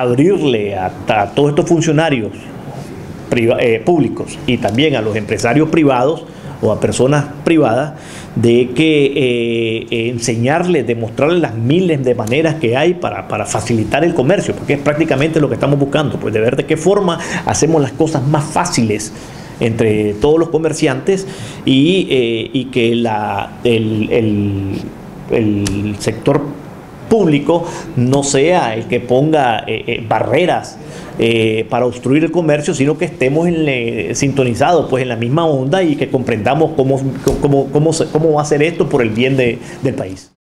abrirle a, todos estos funcionarios eh, públicos y también a los empresarios privados o a personas privadas de que eh, eh, enseñarles, demostrarles las miles de maneras que hay para, facilitar el comercio, porque es prácticamente lo que estamos buscando, pues de ver de qué forma hacemos las cosas más fáciles entre todos los comerciantes y, y que el, el, el sector público no sea el que ponga eh, eh, barreras eh, para obstruir el comercio, sino que estemos sintonizados pues, en la misma onda y que comprendamos cómo, cómo, cómo, cómo va a ser esto por el bien del país.